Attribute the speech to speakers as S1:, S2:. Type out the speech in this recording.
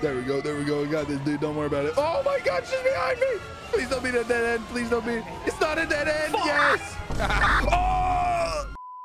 S1: There we go. There we go. We got this, dude. Don't worry about it. Oh my God, she's behind me. Please don't be a dead end. Please don't be. It's not a dead end.